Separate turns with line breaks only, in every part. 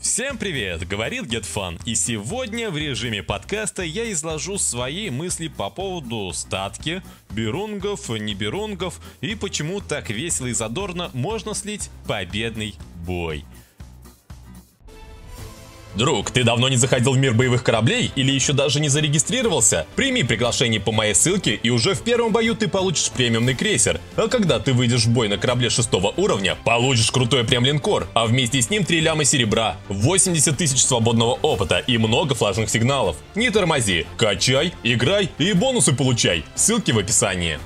Всем привет, говорит GetFun, и сегодня в режиме подкаста я изложу свои мысли по поводу статки, берунгов, не берунгов и почему так весело и задорно можно слить победный бой. Друг, ты давно не заходил в мир боевых кораблей или еще даже не зарегистрировался? Прими приглашение по моей ссылке и уже в первом бою ты получишь премиумный крейсер. А когда ты выйдешь в бой на корабле шестого уровня, получишь крутой прем-линкор, а вместе с ним 3 ляма серебра, 80 тысяч свободного опыта и много флажных сигналов. Не тормози, качай, играй и бонусы получай. Ссылки в описании.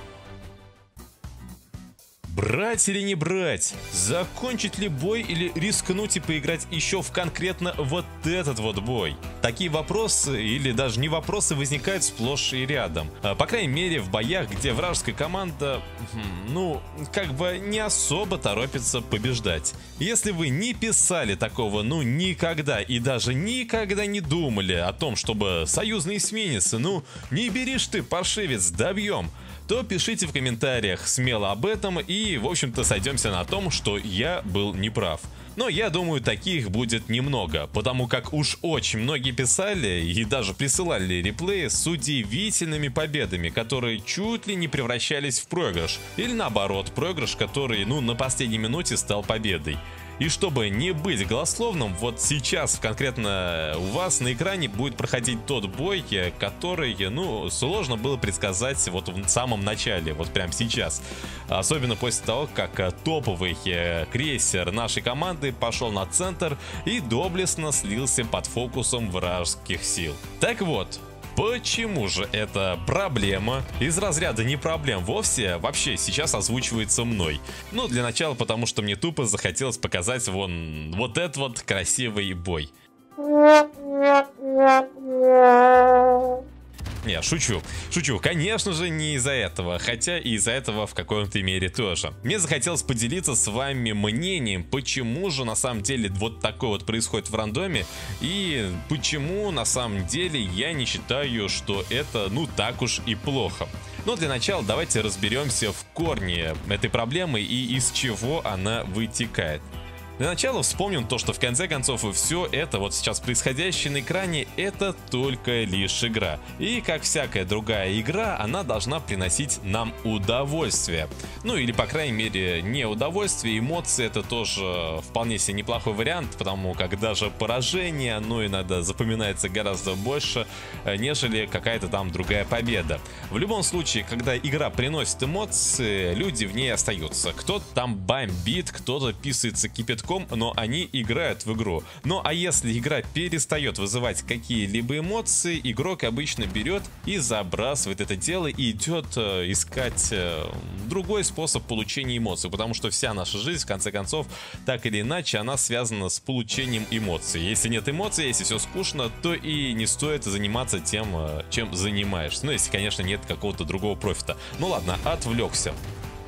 Брать или не брать? Закончить ли бой или рискнуть и поиграть еще в конкретно вот этот вот бой? Такие вопросы или даже не вопросы возникают сплошь и рядом. А, по крайней мере в боях, где вражеская команда, хм, ну, как бы не особо торопится побеждать. Если вы не писали такого, ну, никогда и даже никогда не думали о том, чтобы союзные эсминцы, ну, не беришь ты, паршивец, добьем то пишите в комментариях смело об этом и, в общем-то, сойдемся на том, что я был неправ. Но я думаю, таких будет немного, потому как уж очень многие писали и даже присылали реплеи с удивительными победами, которые чуть ли не превращались в проигрыш. Или наоборот, проигрыш, который, ну, на последней минуте стал победой. И чтобы не быть голословным, вот сейчас конкретно у вас на экране будет проходить тот бой, который, ну, сложно было предсказать вот в самом начале, вот прямо сейчас. Особенно после того, как топовый э, крейсер нашей команды пошел на центр и доблестно слился под фокусом вражеских сил. Так вот, Почему же это проблема? Из разряда не проблем вовсе, вообще сейчас озвучивается мной. Ну, для начала, потому что мне тупо захотелось показать вон вот этот вот красивый бой. Не, шучу. Шучу. Конечно же, не из-за этого. Хотя и из-за этого в каком-то мере тоже. Мне захотелось поделиться с вами мнением, почему же на самом деле вот такое вот происходит в рандоме. И почему на самом деле я не считаю, что это ну так уж и плохо. Но для начала давайте разберемся в корне этой проблемы и из чего она вытекает. Для начала вспомним то, что в конце концов и все это вот сейчас происходящее на экране, это только лишь игра. И как всякая другая игра, она должна приносить нам удовольствие. Ну или по крайней мере не удовольствие, эмоции это тоже вполне себе неплохой вариант, потому как даже поражение, оно иногда запоминается гораздо больше, э, нежели какая-то там другая победа. В любом случае, когда игра приносит эмоции, люди в ней остаются. Кто-то там бомбит, кто-то писается кипятком, кипятком, но они играют в игру. Ну а если игра перестает вызывать какие-либо эмоции, игрок обычно берет и забрасывает это дело и идет э, искать э, другой способ получения эмоций, потому что вся наша жизнь, в конце концов, так или иначе, она связана с получением эмоций. Если нет эмоций, если все скучно, то и не стоит заниматься тем, э, чем занимаешься. Ну, если, конечно, нет какого-то другого профита. Ну ладно, отвлекся.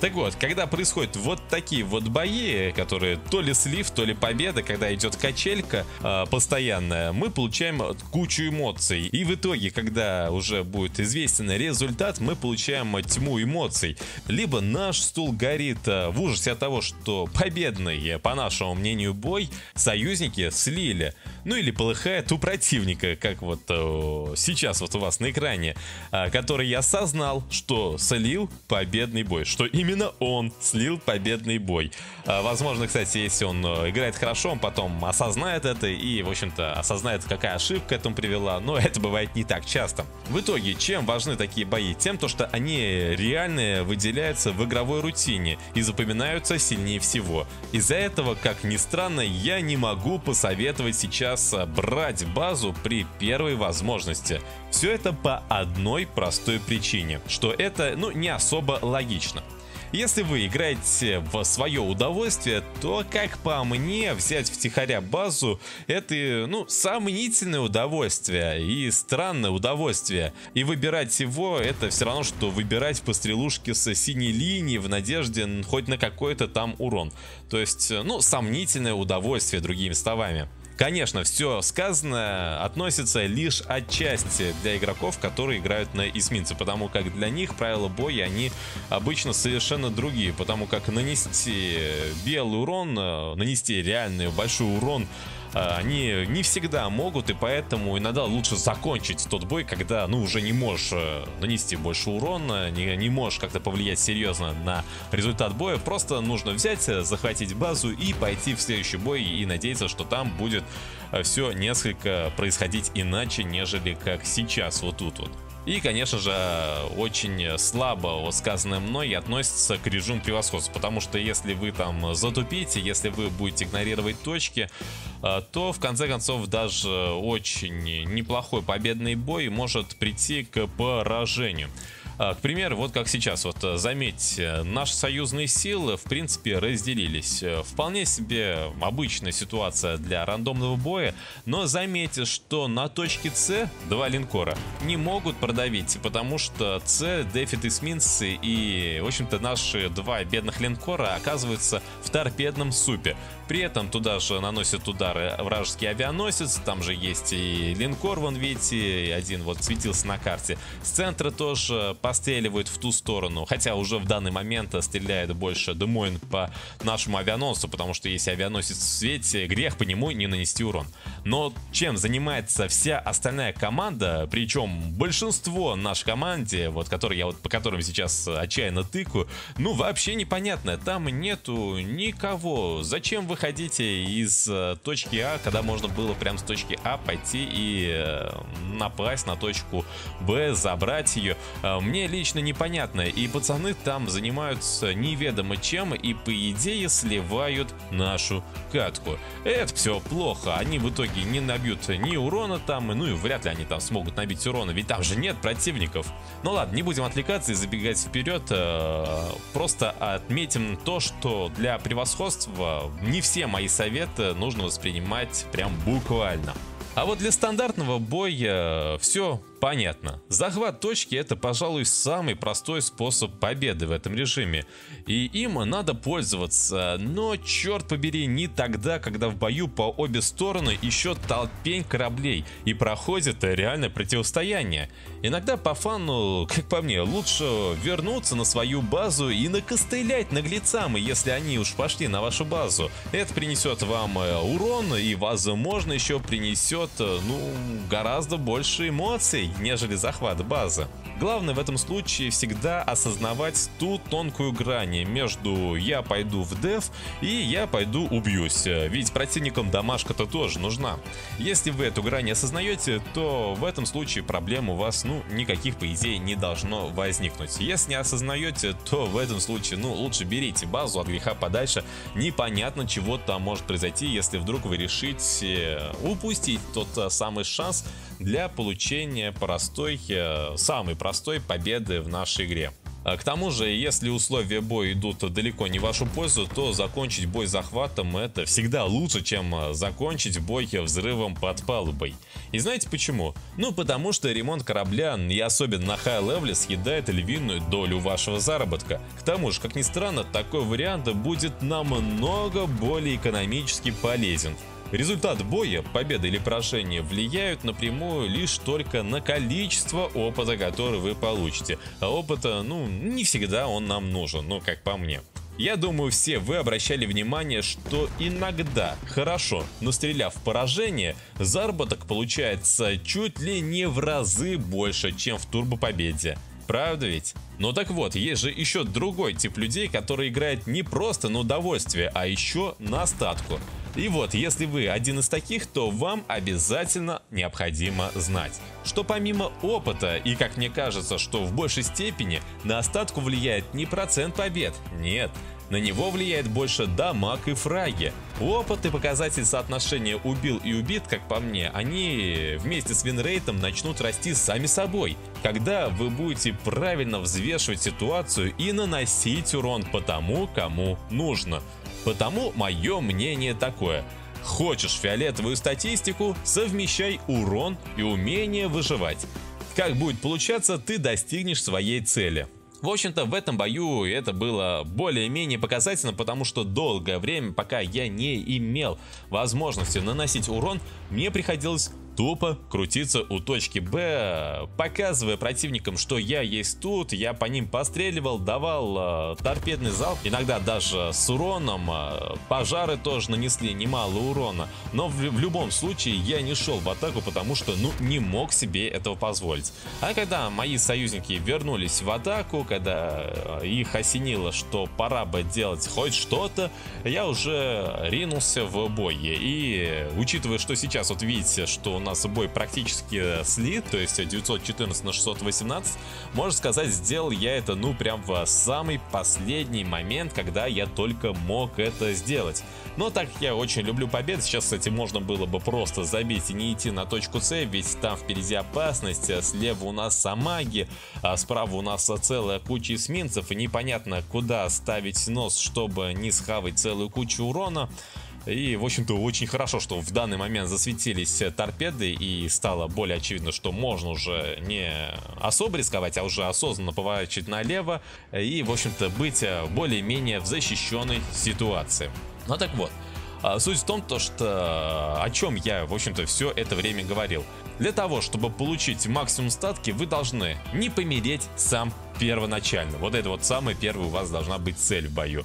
Так вот, когда происходят вот такие вот бои, которые то ли слив, то ли победа, когда идет качелька э, постоянная, мы получаем кучу эмоций. И в итоге, когда уже будет известен результат, мы получаем тьму эмоций. Либо наш стул горит э, в ужасе от того, что победный, по нашему мнению, бой союзники слили. Ну или полыхает у противника, как вот э, сейчас вот у вас на экране, э, который осознал, что слил победный бой, что именно именно он слил победный бой. А, возможно, кстати, если он э, играет хорошо, он потом осознает это и, в общем-то, осознает, какая ошибка этому привела, но это бывает не так часто. В итоге, чем важны такие бои? Тем, то, что они реально выделяются в игровой рутине и запоминаются сильнее всего. Из-за этого, как ни странно, я не могу посоветовать сейчас э, брать базу при первой возможности. Все это по одной простой причине, что это, ну, не особо логично. Если вы играете в свое удовольствие, то, как по мне, взять втихаря базу — это, ну, сомнительное удовольствие и странное удовольствие. И выбирать его — это все равно, что выбирать по стрелушке с синей линии в надежде хоть на какой-то там урон. То есть, ну, сомнительное удовольствие, другими словами. Конечно, все сказанное относится лишь отчасти для игроков, которые играют на эсминце, потому как для них правила боя, они обычно совершенно другие, потому как нанести белый урон, нанести реальный большой урон они не всегда могут, и поэтому иногда лучше закончить тот бой, когда, ну, уже не можешь нанести больше урона, не, не можешь как-то повлиять серьезно на результат боя, просто нужно взять, захватить базу и пойти в следующий бой и надеяться, что там будет все несколько происходить иначе, нежели как сейчас, вот тут вот. И, конечно же, очень слабо вот сказанное мной относится к режиму превосходства, потому что если вы там затупите, если вы будете игнорировать точки, э, то в конце концов даже очень неплохой победный бой может прийти к поражению. А, к примеру, вот как сейчас, вот э, заметьте, наши союзные силы в принципе разделились. Э, вполне себе обычная ситуация для рандомного боя, но заметьте, что на точке С два линкора не могут продавить, потому что С дефит эсминцы и, в общем-то, наши два бедных линкора оказываются в торпедном супе. При этом туда же наносят удары вражеский авианосец, там же есть и линкор, вон видите, один вот светился на карте. С центра тоже постреливают в ту сторону, хотя уже в данный момент стреляет больше Демойн по нашему авианосцу, потому что если авианосец в свете, грех по нему не нанести урон. Но чем занимается вся остальная команда, причем большинство нашей команде, вот который я вот по которым сейчас отчаянно тыкаю, ну вообще непонятно, там нету никого. Зачем вы выходите из э, точки А, когда можно было прям с точки А пойти и э, напасть на точку Б, забрать ее. Э, мне лично непонятно, и пацаны там занимаются неведомо чем, и по идее сливают нашу катку. Это все плохо, они в итоге не набьют ни урона там, ну и вряд ли они там смогут набить урона, ведь там же нет противников. Ну ладно, не будем отвлекаться и забегать вперед, просто отметим то, что для превосходства не все мои советы нужно воспринимать прям буквально. А вот для стандартного боя все Понятно. Захват точки это, пожалуй, самый простой способ победы в этом режиме. И им надо пользоваться, но черт побери, не тогда, когда в бою по обе стороны еще толпень кораблей и проходит реальное противостояние. Иногда по фану, как по мне, лучше вернуться на свою базу и накостылять наглецам, если они уж пошли на вашу базу. Это принесет вам э, урон и, возможно, еще принесет, э, ну, гораздо больше эмоций нежели захват базы. Главное в этом случае всегда осознавать ту тонкую грань между я пойду в деф и я пойду убьюсь, ведь противникам домашка-то тоже нужна. Если вы эту грань осознаете, то в этом случае проблем у вас ну никаких по идее не должно возникнуть. Если не осознаете, то в этом случае ну лучше берите базу от греха подальше, непонятно чего там может произойти, если вдруг вы решите упустить тот самый шанс для получения простой, э, самой простой победы в нашей игре. А к тому же, если условия боя идут далеко не в вашу пользу, то закончить бой захватом это всегда лучше, чем э, закончить бой взрывом под палубой. И знаете почему? Ну потому что ремонт корабля и особенно на high-level е съедает львиную долю вашего заработка. К тому же, как ни странно, такой вариант будет намного более экономически полезен. Результат боя, победа или поражение влияют напрямую лишь только на количество опыта, который вы получите. А опыта, ну, не всегда он нам нужен, ну, как по мне. Я думаю, все вы обращали внимание, что иногда, хорошо, но стреляв в поражение, заработок получается чуть ли не в разы больше, чем в турбопобеде. Правда ведь? Ну так вот, есть же еще другой тип людей, которые играют не просто на удовольствие, а еще на остатку. И вот, если вы один из таких, то вам обязательно необходимо знать, что помимо опыта, и как мне кажется, что в большей степени на остатку влияет не процент побед, нет, на него влияет больше дамаг и фраги. Опыт и показатель соотношения убил и убит, как по мне, они вместе с винрейтом начнут расти сами собой, когда вы будете правильно взвешивать ситуацию и наносить урон по тому, кому нужно. Потому мое мнение такое. Хочешь фиолетовую статистику, совмещай урон и умение выживать. Как будет получаться, ты достигнешь своей цели. В общем-то, в этом бою это было более-менее показательно, потому что долгое время, пока я не имел возможности наносить урон, мне приходилось тупо крутиться у точки Б, показывая противникам, что я есть тут, я по ним постреливал, давал э, торпедный залп, иногда даже с уроном, э, пожары тоже нанесли немало урона, но в, в любом случае я не шел в атаку, потому что, ну, не мог себе этого позволить. А когда мои союзники вернулись в атаку, когда э, их осенило, что пора бы делать хоть что-то, я уже ринулся в бой. И учитывая, что сейчас вот видите, что у нас бой практически слит, то есть 914 на 618, можно сказать, сделал я это ну прям в самый последний момент, когда я только мог это сделать. Но так как я очень люблю победы, сейчас, кстати, можно было бы просто забить и не идти на точку С, ведь там впереди опасность, а слева у нас самаги, а справа у нас целая куча эсминцев, и непонятно, куда ставить нос, чтобы не схавать целую кучу урона. И, в общем-то, очень хорошо, что в данный момент засветились торпеды и стало более очевидно, что можно уже не особо рисковать, а уже осознанно поворачивать налево и, в общем-то, быть более-менее в защищенной ситуации. Ну так вот, а, Суть в том, то, что о чем я, в общем-то, все это время говорил. Для того, чтобы получить максимум статки, вы должны не помереть сам первоначально. Вот это вот самая первая у вас должна быть цель в бою.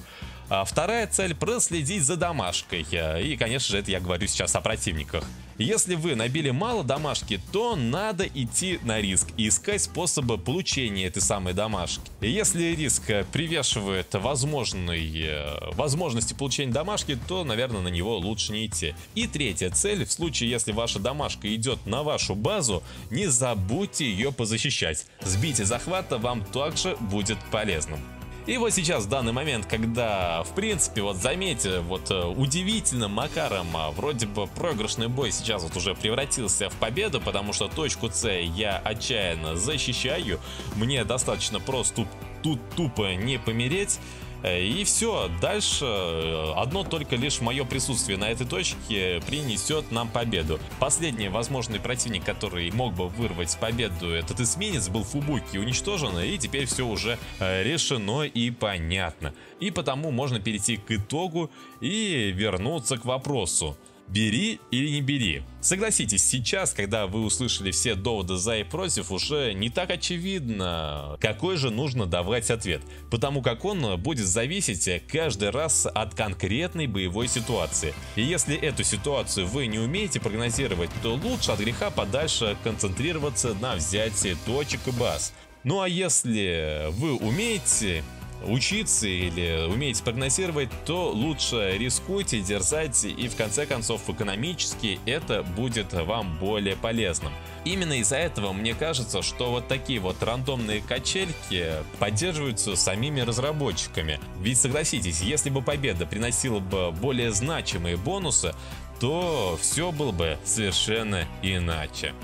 А вторая цель проследить за домашкой. И, конечно же, это я говорю сейчас о противниках. Если вы набили мало домашки, то надо идти на риск и искать способы получения этой самой домашки. Если риск привешивает возможной, э, возможности получения домашки, то, наверное, на него лучше не идти. И третья цель, в случае, если ваша домашка идет на вашу базу, не забудьте ее позащищать. Сбитие захвата вам также будет полезным. И вот сейчас, в данный момент, когда, в принципе, вот заметьте, вот э, удивительным макаром, а, вроде бы проигрышный бой сейчас вот уже превратился в победу, потому что точку С я отчаянно защищаю, мне достаточно просто тут тупо не помереть, и все, дальше э, одно только лишь мое присутствие на этой точке принесет нам победу. Последний возможный противник, который мог бы вырвать победу, этот эсминец был Фубуки уничтожен, и теперь все уже э, решено и понятно. И потому можно перейти к итогу и вернуться к вопросу бери или не бери. Согласитесь, сейчас, когда вы услышали все доводы за и против, уже не так очевидно, какой же нужно давать ответ, потому как он будет зависеть каждый раз от конкретной боевой ситуации. И если эту ситуацию вы не умеете прогнозировать, то лучше от греха подальше концентрироваться на взятии точек и баз. Ну а если вы умеете учиться или умеете прогнозировать, то лучше рискуйте, дерзайте и в конце концов экономически это будет вам более полезным. Именно из-за этого мне кажется, что вот такие вот рандомные качельки поддерживаются самими разработчиками. Ведь согласитесь, если бы победа приносила бы более значимые бонусы, то все было бы совершенно иначе.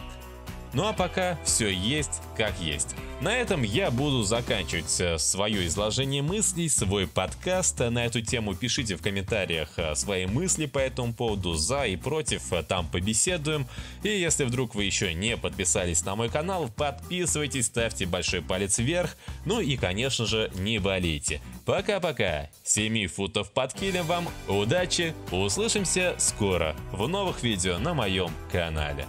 Ну а пока все есть как есть. На этом я буду заканчивать э, свое изложение мыслей, свой подкаст на эту тему. Пишите в комментариях э, свои мысли по этому поводу, за и против, э, там побеседуем. И если вдруг вы еще не подписались на мой канал, подписывайтесь, ставьте большой палец вверх, ну и конечно же не болейте. Пока-пока, 7 футов под килем вам, удачи, услышимся скоро в новых видео на моем канале.